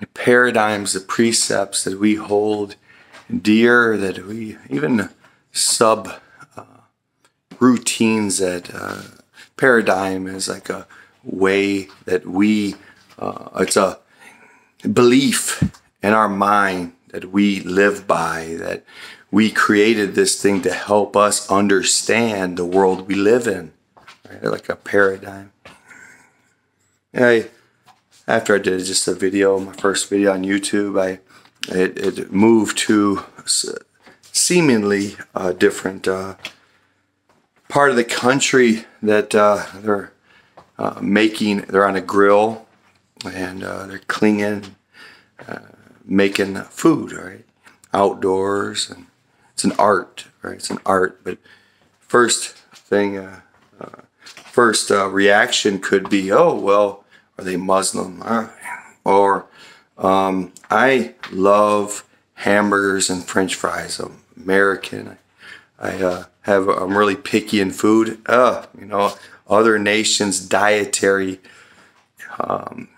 the paradigms, the precepts that we hold dear, that we even sub uh, routines that uh, paradigm is like a way that we, uh, it's a belief in our mind that we live by, that we created this thing to help us understand the world we live in, right? like a paradigm. I, after I did just a video, my first video on YouTube, I it, it moved to seemingly a different uh, part of the country that uh, they're uh, making. They're on a grill and uh, they're cleaning, uh, making food, right? Outdoors, and it's an art, right? It's an art. But first thing, uh, first reaction could be, oh well, are they Muslim? or um, I love hamburgers and French fries. I'm American. I, uh, have I'm really picky in food. Uh, you know, other nations' dietary, um,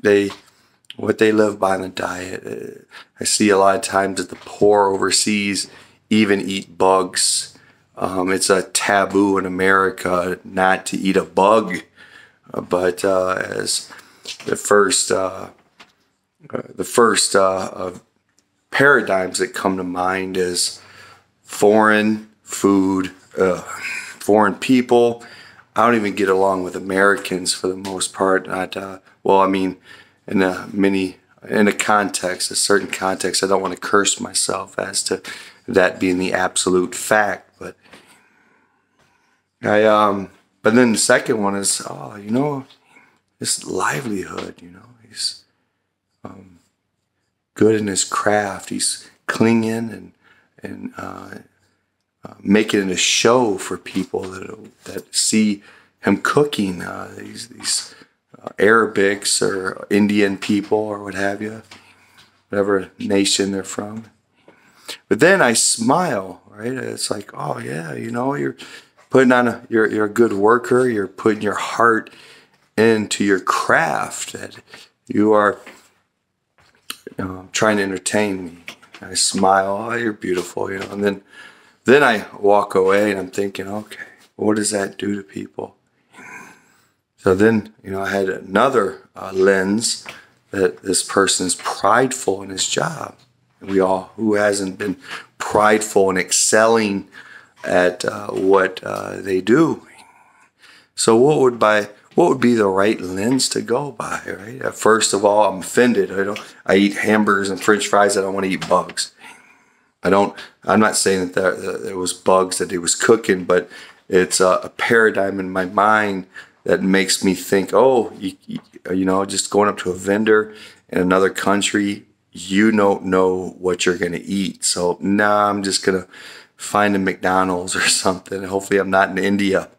they what they live by in the diet. Uh, I see a lot of times that the poor overseas even eat bugs. Um, it's a taboo in America not to eat a bug, but uh, as the first uh, the first uh, of paradigms that come to mind is foreign food, foreign people. I don't even get along with Americans for the most part. Not uh, well. I mean, in a many in a context, a certain context. I don't want to curse myself as to that being the absolute fact, but I um. But then the second one is, oh, you know, this livelihood. You know, he's um, good in his craft. He's clinging and and uh, uh, making it a show for people that that see him cooking. Uh, these these uh, Arabics or Indian people or what have you, whatever nation they're from. But then I smile, right? It's like, oh yeah, you know, you're putting on a you're you're a good worker. You're putting your heart into your craft. That you are um, trying to entertain me. I smile, oh, you're beautiful, you know, and then then I walk away and I'm thinking, okay, what does that do to people? So then, you know, I had another uh, lens that this person is prideful in his job. We all, who hasn't been prideful and excelling at uh, what uh, they do? So, what would by what would be the right lens to go by, right? Uh, first of all, I'm offended. I don't. I eat hamburgers and French fries. I don't want to eat bugs. I don't. I'm not saying that there, there was bugs that he was cooking, but it's a, a, paradigm in my mind that makes me think, oh, you, you know, just going up to a vendor in another country, you don't know what you're going to eat. So, nah, I'm just going to find a McDonald's or something. Hopefully, I'm not in India.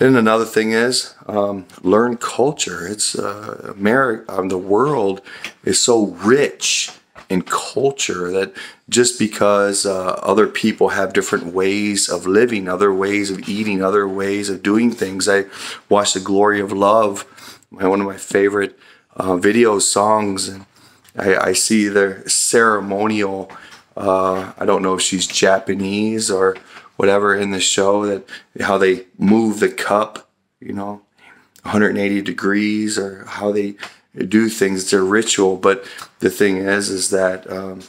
Then another thing is um, learn culture. It's uh, America. Um, the world is so rich in culture that just because uh, other people have different ways of living, other ways of eating, other ways of doing things. I watched The Glory of Love, one of my favorite uh, video songs, and I, I see their ceremonial. Uh, I don't know if she's Japanese or whatever in the show that how they move the cup, you know, 180 degrees or how they do things. It's a ritual, but the thing is, is that um,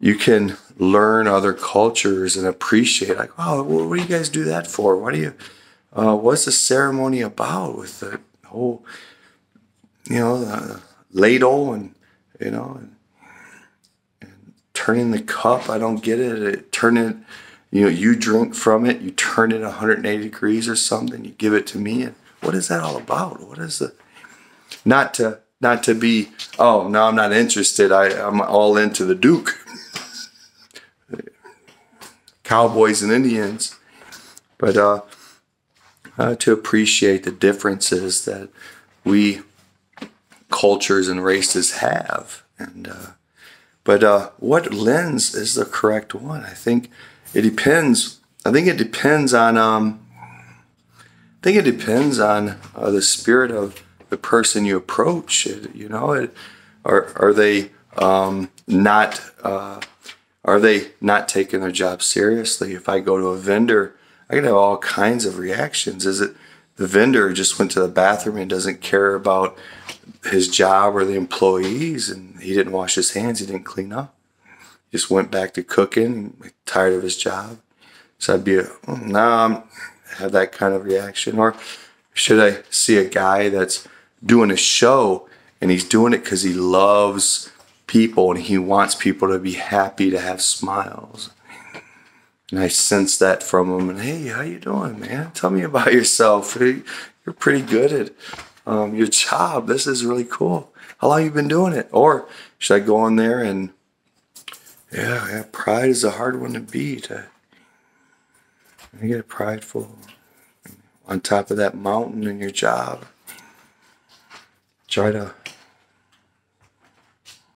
you can learn other cultures and appreciate. Like, oh, what do you guys do that for? What do you? Uh, what's the ceremony about with the whole, you know, the ladle and you know, and, turning the cup? I don't get it. it turning it you know, you drink from it, you turn it 180 degrees or something, you give it to me, and what is that all about? What is the not to not to be oh no I'm not interested I I'm all into the Duke cowboys and Indians but uh, uh, to appreciate the differences that we cultures and races have and uh, but uh, what lens is the correct one I think it depends. I think it depends on. Um, I think it depends on uh, the spirit of the person you approach. You know, it, are are they um, not uh, are they not taking their job seriously? If I go to a vendor, I can have all kinds of reactions. Is it the vendor just went to the bathroom and doesn't care about his job or the employees, and he didn't wash his hands, he didn't clean up, he just went back to cooking, tired of his job. So I'd be, a, no, I'm have that kind of reaction, or should I see a guy that's doing a show and he's doing it because he loves people and he wants people to be happy to have smiles. And i sense that from him and hey how you doing man? Tell me about yourself. You're pretty good at um, your job. This is really cool. How long you been doing it? Or should i go on there and yeah, yeah pride is a hard one to beat. I, I get prideful on top of that mountain in your job. Try to